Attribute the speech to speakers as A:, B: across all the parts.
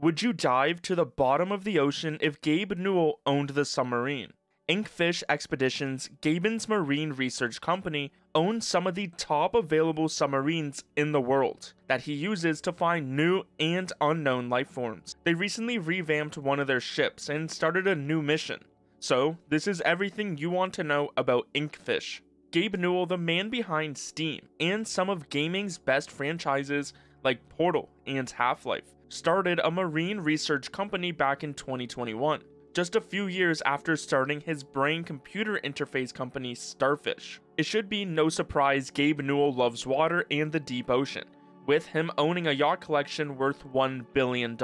A: Would you dive to the bottom of the ocean if Gabe Newell owned the submarine? Inkfish Expeditions, Gaben's marine research company, owns some of the top available submarines in the world that he uses to find new and unknown life forms. They recently revamped one of their ships and started a new mission. So, this is everything you want to know about Inkfish. Gabe Newell, the man behind Steam and some of gaming's best franchises like Portal and Half Life, started a marine research company back in 2021 just a few years after starting his brain computer interface company Starfish. It should be no surprise Gabe Newell loves water and the deep ocean, with him owning a yacht collection worth $1 billion.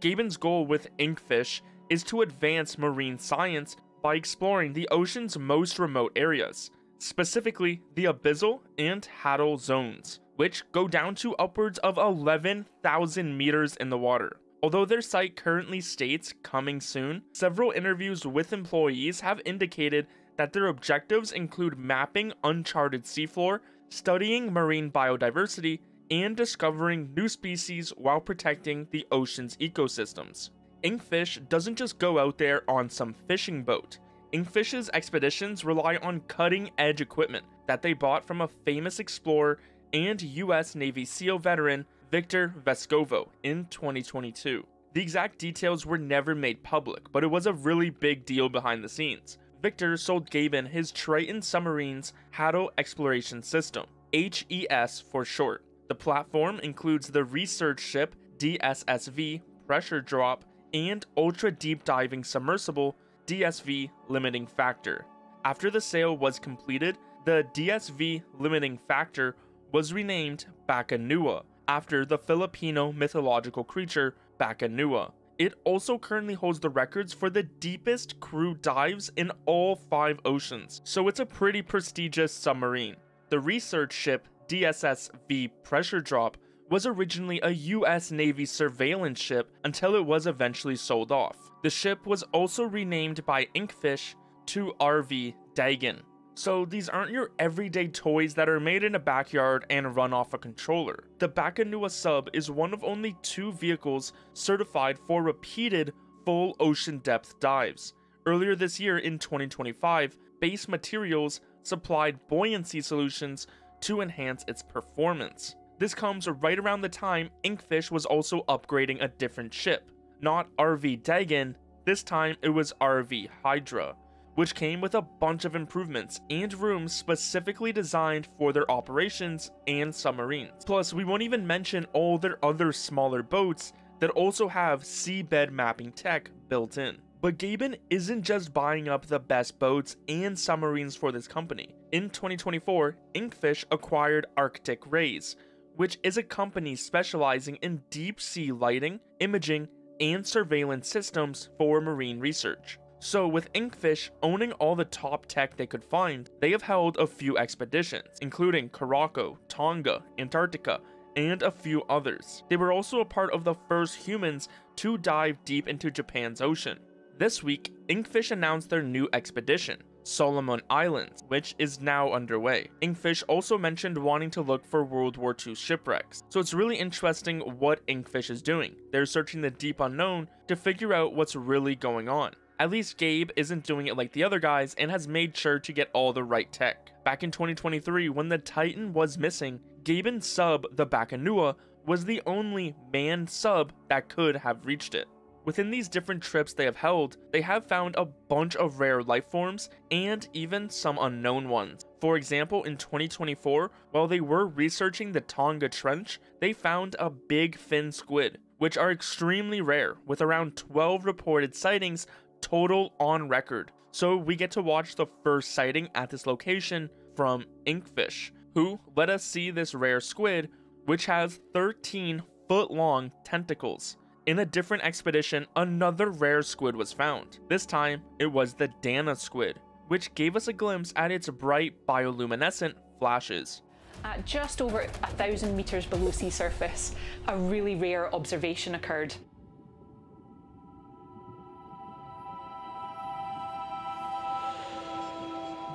A: Gaben's goal with Inkfish is to advance marine science by exploring the ocean's most remote areas, specifically the abyssal and hadal zones, which go down to upwards of 11,000 meters in the water. Although their site currently states coming soon, several interviews with employees have indicated that their objectives include mapping uncharted seafloor, studying marine biodiversity, and discovering new species while protecting the ocean's ecosystems. Inkfish doesn't just go out there on some fishing boat. Inkfish's expeditions rely on cutting edge equipment that they bought from a famous explorer and US Navy SEAL veteran Victor Vescovo in 2022. The exact details were never made public, but it was a really big deal behind the scenes. Victor sold Gaben his Triton Submarines Hadal Exploration System, HES for short. The platform includes the research ship DSSV Pressure Drop and Ultra Deep Diving Submersible DSV Limiting Factor. After the sale was completed, the DSV Limiting Factor was renamed Bakunawa, after the Filipino mythological creature Bakunawa. It also currently holds the records for the deepest crew dives in all five oceans, so it's a pretty prestigious submarine. The research ship DSSV Pressure Drop was originally a US Navy surveillance ship until it was eventually sold off. The ship was also renamed by Inkfish to RV Dagon. So these aren't your everyday toys that are made in a backyard and run off a controller. The Bakunawa sub is one of only two vehicles certified for repeated full ocean depth dives. Earlier this year in 2025, Base Materials supplied buoyancy solutions to enhance its performance. This comes right around the time Inkfish was also upgrading a different ship. Not RV Dagon, this time it was RV Hydra which came with a bunch of improvements and rooms specifically designed for their operations and submarines. Plus, we won't even mention all their other smaller boats that also have seabed mapping tech built in. But Gaben isn't just buying up the best boats and submarines for this company. In 2024, Inkfish acquired Arctic Rays, which is a company specializing in deep sea lighting, imaging, and surveillance systems for marine research. So with Inkfish owning all the top tech they could find, they have held a few expeditions, including Curaçao, Tonga, Antarctica, and a few others. They were also a part of the first humans to dive deep into Japan's ocean. This week, Inkfish announced their new expedition, Solomon Islands, which is now underway. Inkfish also mentioned wanting to look for World War II shipwrecks, so it's really interesting what Inkfish is doing. They're searching the deep unknown to figure out what's really going on. At least Gabe isn't doing it like the other guys and has made sure to get all the right tech. Back in 2023, when the Titan was missing, Gaben's sub, the Bakunawa, was the only manned sub that could have reached it. Within these different trips they have held, they have found a bunch of rare life forms and even some unknown ones. For example, in 2024, while they were researching the Tonga Trench, they found a big fin squid, which are extremely rare, with around 12 reported sightings total on record. So we get to watch the first sighting at this location from Inkfish, who let us see this rare squid, which has 13 foot long tentacles. In a different expedition, another rare squid was found. This time, it was the Dana squid, which gave us a glimpse at its bright bioluminescent flashes.
B: At just over a thousand meters below sea surface, a really rare observation occurred.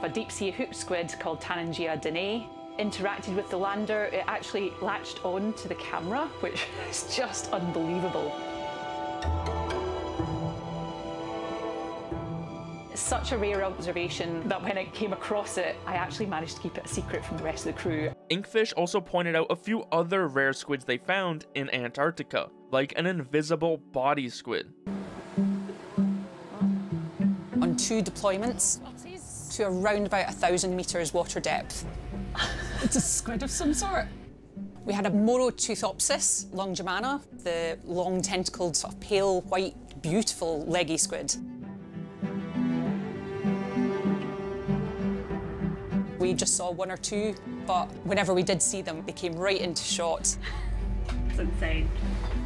B: a deep sea hoop squid called Taningia danae. Interacted with the lander, it actually latched on to the camera, which is just unbelievable. It's such a rare observation that when I came across it, I actually managed to keep it a secret from the rest of the crew.
A: Inkfish also pointed out a few other rare squids they found in Antarctica, like an invisible body squid.
C: On two deployments, to around about a thousand metres water depth. it's a squid of some sort. We had a Moroteuthopsis longimana, the long tentacled, sort of pale white, beautiful leggy squid. We just saw one or two, but whenever we did see them, they came right into shot.
B: It's insane.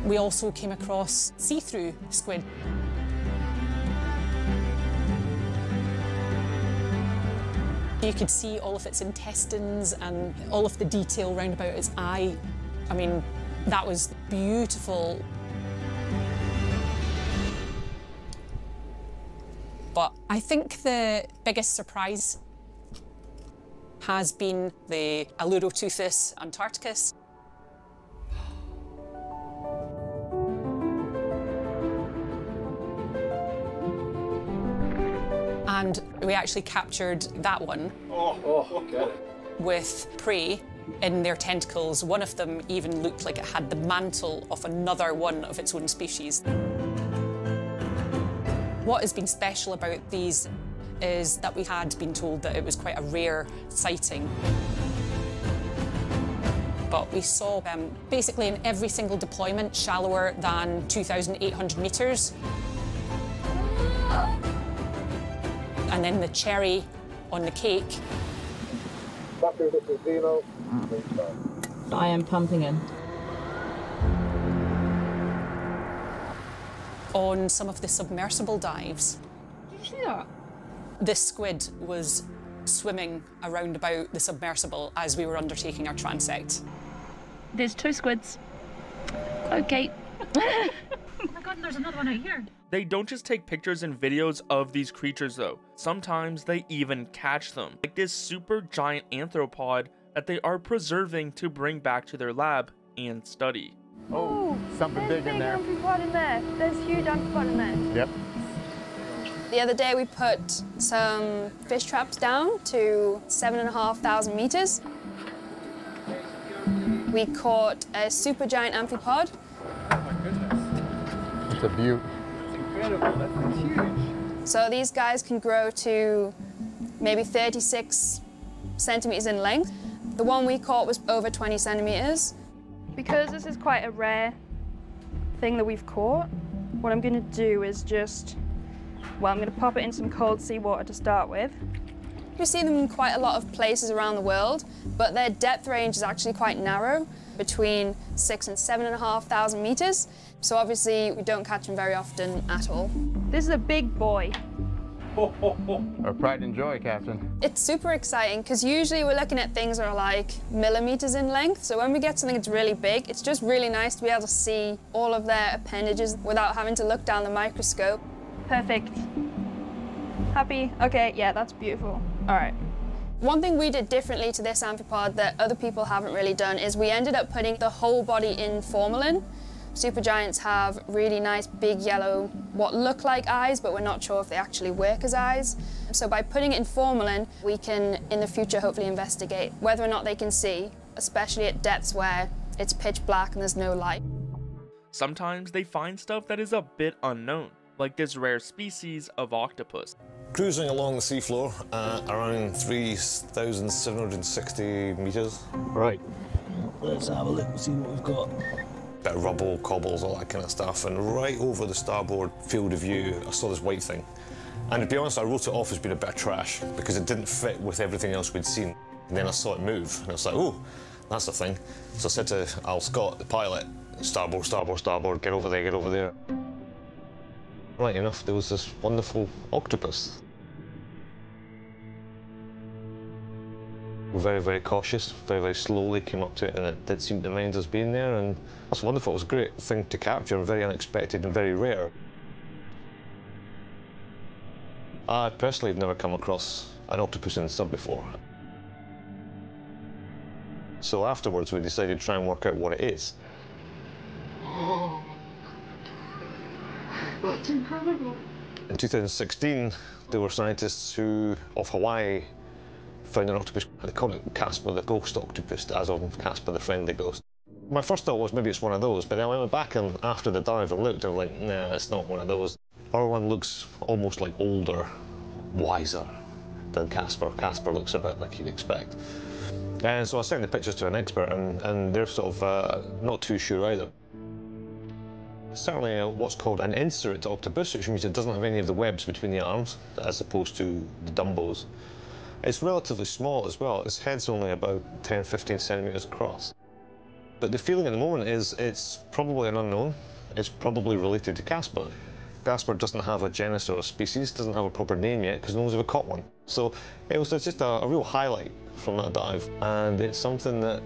C: We also came across see-through squid. You could see all of its intestines and all of the detail round about its eye. I mean, that was beautiful. But I think the biggest surprise has been the Alluroteuthis antarcticus. And we actually captured that one oh, with prey in their tentacles. One of them even looked like it had the mantle of another one of its own species. What has been special about these is that we had been told that it was quite a rare sighting. But we saw them basically in every single deployment shallower than 2,800 metres. And then the cherry on the cake
D: Bucker, this is Dino.
E: I am pumping in.
C: on some of the submersible dives.
E: Did you see that?
C: This squid was swimming around about the submersible as we were undertaking our transect.
E: There's two squids. Okay. oh god, there's another one out here.
A: They don't just take pictures and videos of these creatures though, sometimes they even catch them, like this super giant anthropod that they are preserving to bring back to their lab and study.
D: Oh, something
F: There's
D: big in there.
F: amphipod in there. There's huge amphipod in there.
D: Yep.
G: The other day we put some fish traps down to seven and a half thousand meters. We caught a super giant amphipod.
D: Oh It's a beaut.
G: So these guys can grow to maybe 36 centimeters in length. The one we caught was over 20 centimeters.
F: Because this is quite a rare thing that we've caught, what I'm going to do is just, well, I'm going to pop it in some cold seawater to start with.
G: You see them in quite a lot of places around the world, but their depth range is actually quite narrow, between six and seven and a half thousand meters. So obviously we don't catch them very often at all.
F: This is a big boy.
D: Our pride and joy, Captain.
G: It's super exciting because usually we're looking at things that are like millimeters in length. So when we get something that's really big, it's just really nice to be able to see all of their appendages without having to look down the microscope.
F: Perfect. Happy? Okay, yeah, that's beautiful. All right.
G: One thing we did differently to this amphipod that other people haven't really done is we ended up putting the whole body in formalin. Supergiants have really nice big yellow, what look like eyes, but we're not sure if they actually work as eyes. So by putting it in formalin, we can, in the future, hopefully investigate whether or not they can see, especially at depths where it's pitch black and there's no light.
A: Sometimes they find stuff that is a bit unknown, like this rare species of octopus.
H: Cruising along the seafloor at around 3,760 metres.
I: Right. Let's have a look and see what we've got.
H: Bit of rubble, cobbles, all that kind of stuff. And right over the starboard field of view, I saw this white thing. And to be honest, I wrote it off as being a bit of trash because it didn't fit with everything else we'd seen. And then I saw it move, and I was like, oh, that's the thing. So I said to Al Scott, the pilot, starboard, starboard, starboard, get over there, get over there. Right enough, there was this wonderful octopus. We're very, very cautious, very, very slowly came up to it, and it did seem to mind us being there, and that's wonderful. It was a great thing to capture, and very unexpected and very rare. I personally have never come across an octopus in the sub before. So afterwards, we decided to try and work out what it is. In 2016, there were scientists who, off Hawaii, found an octopus. They called it Casper the ghost octopus, as of Casper the friendly ghost. My first thought was maybe it's one of those, but then I went back and after the dive I looked, I was like, nah, it's not one of those. Our one looks almost like older, wiser than Casper. Casper looks a bit like you'd expect. And so I sent the pictures to an expert, and, and they're sort of uh, not too sure either. Certainly, what's called an incirrate octopus, which means it doesn't have any of the webs between the arms, as opposed to the Dumbos. It's relatively small as well. Its head's only about 10, 15 centimetres across. But the feeling at the moment is it's probably an unknown. It's probably related to Casper. Casper doesn't have a genus or a species, doesn't have a proper name yet because no one's ever caught one. So it was just a, a real highlight from that dive, and it's something that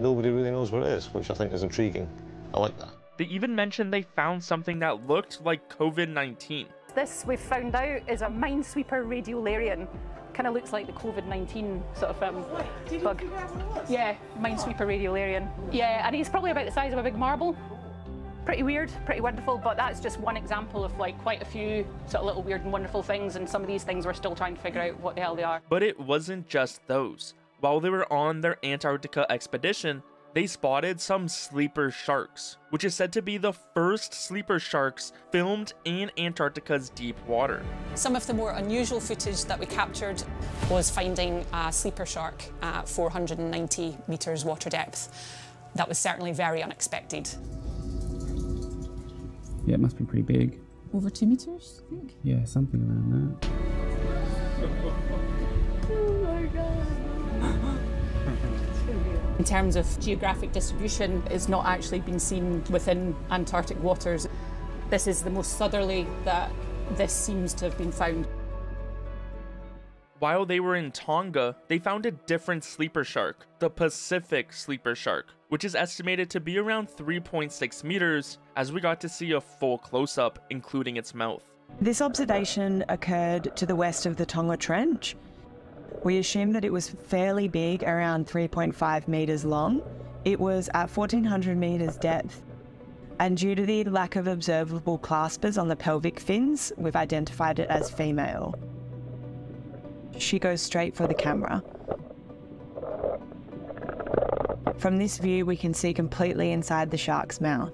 H: nobody really knows what it is, which I think is intriguing. I like that.
A: They even mentioned they found something that looked like COVID 19.
B: This we've found out is a minesweeper radiolarian. Kind of looks like the COVID-19 sort of um, bug. Yeah, minesweeper radiolarian. Yeah, and he's probably about the size of a big marble. Pretty weird, pretty wonderful, but that's just one example of like quite a few sort of little weird and wonderful things, and some of these things we're still trying to figure out what the hell they are.
A: But it wasn't just those. While they were on their Antarctica expedition, they spotted some sleeper sharks, which is said to be the first sleeper sharks filmed in Antarctica's deep water.
C: Some of the more unusual footage that we captured was finding a sleeper shark at 490 metres water depth. That was certainly very unexpected.
J: Yeah, it must be pretty big.
K: Over two metres, I think.
J: Yeah, something around that.
C: In terms of geographic distribution, it's not actually been seen within Antarctic waters. This is the most southerly that this seems to have been found.
A: While they were in Tonga, they found a different sleeper shark, the Pacific sleeper shark, which is estimated to be around 3.6 meters, as we got to see a full close up, including its mouth.
L: This observation occurred to the west of the Tonga Trench. We assumed that it was fairly big, around 3.5 metres long. It was at 1400 metres depth. And due to the lack of observable claspers on the pelvic fins, we've identified it as female. She goes straight for the camera. From this view, we can see completely inside the shark's mouth.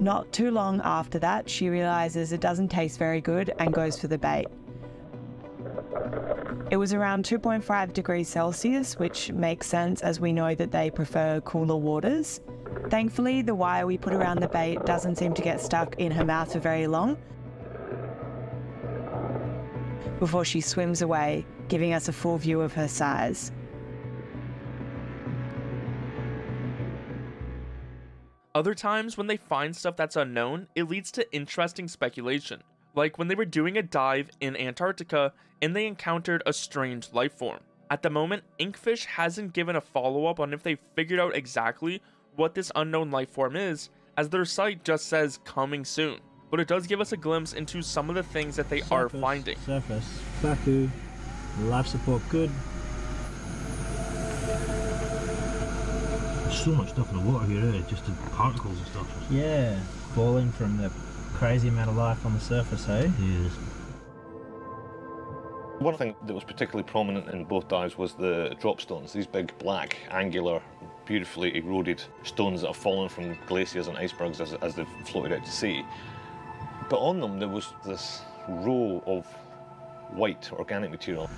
L: Not too long after that, she realises it doesn't taste very good and goes for the bait. It was around 2.5 degrees Celsius, which makes sense as we know that they prefer cooler waters. Thankfully, the wire we put around the bait doesn't seem to get stuck in her mouth for very long before she swims away, giving us a full view of her size.
A: Other times, when they find stuff that's unknown, it leads to interesting speculation. Like when they were doing a dive in Antarctica and they encountered a strange life form. At the moment, Inkfish hasn't given a follow up on if they figured out exactly what this unknown life form is, as their site just says coming soon. But it does give us a glimpse into some of the things that they
I: surface,
A: are finding.
I: Surface, Baku, life support good.
M: There's so much stuff in the water here, eh? Just the particles and stuff.
I: Yeah, falling from the crazy amount of life on the surface, eh?
M: Yes.
H: One thing that was particularly prominent in both dives was the drop stones, these big black, angular, beautifully eroded stones that have fallen from glaciers and icebergs as, as they've floated out to sea. But on them there was this row of white organic material.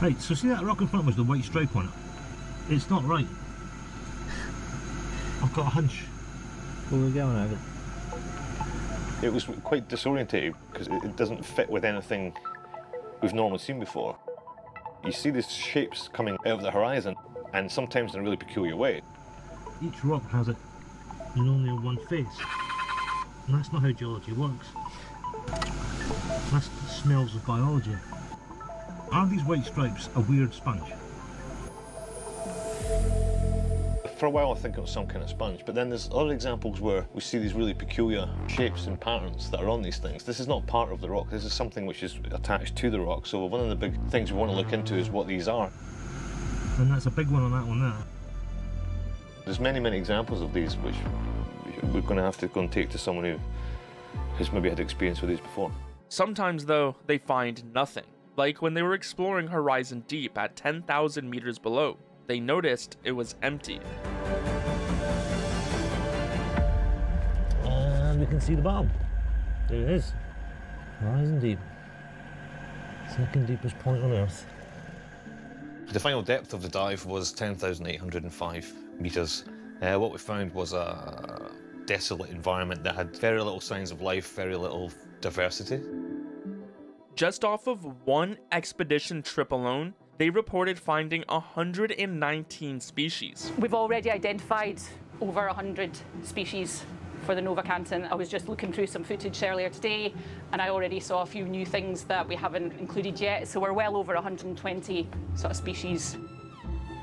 M: Right, so see that rock in front was the white stripe on it? It's not right. I've got a hunch.
I: Well, we're going over.
H: It was quite disorientating because it doesn't fit with anything we've normally seen before. You see these shapes coming out of the horizon and sometimes in a really peculiar way.
M: Each rock has it in only one face. And that's not how geology works. That smells of biology. Are these white stripes a weird sponge?
H: For a while I think it was some kind of sponge, but then there's other examples where we see these really peculiar shapes and patterns that are on these things. This is not part of the rock, this is something which is attached to the rock, so one of the big things we want to look into is what these are.
M: And that's a big one on that one there.
H: There's many, many examples of these which we're going to have to go and take to someone who has maybe had experience with these before.
A: Sometimes, though, they find nothing. Like when they were exploring Horizon Deep at 10,000 meters below, they noticed it was empty.
M: And we can see the bottom. There it is. Horizon Deep. Second deepest point on Earth.
H: The final depth of the dive was 10,805 metres. Uh, what we found was a desolate environment that had very little signs of life, very little diversity.
A: Just off of one expedition trip alone, they reported finding 119 species.
C: We've already identified over 100 species for the Nova Canton. I was just looking through some footage earlier today and I already saw a few new things that we haven't included yet. So we're well over 120 sort of species.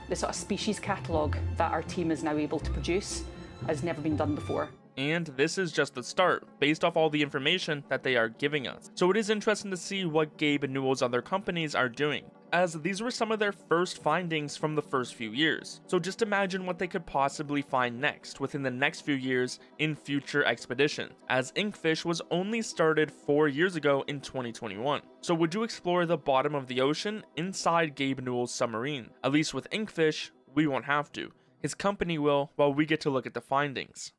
C: The sort of species catalogue that our team is now able to produce has never been done before.
A: And this is just the start, based off all the information that they are giving us. So it is interesting to see what Gabe Newell's other companies are doing, as these were some of their first findings from the first few years. So just imagine what they could possibly find next within the next few years in future expeditions, as Inkfish was only started 4 years ago in 2021. So would you explore the bottom of the ocean inside Gabe Newell's submarine? At least with Inkfish, we won't have to. His company will, while we get to look at the findings.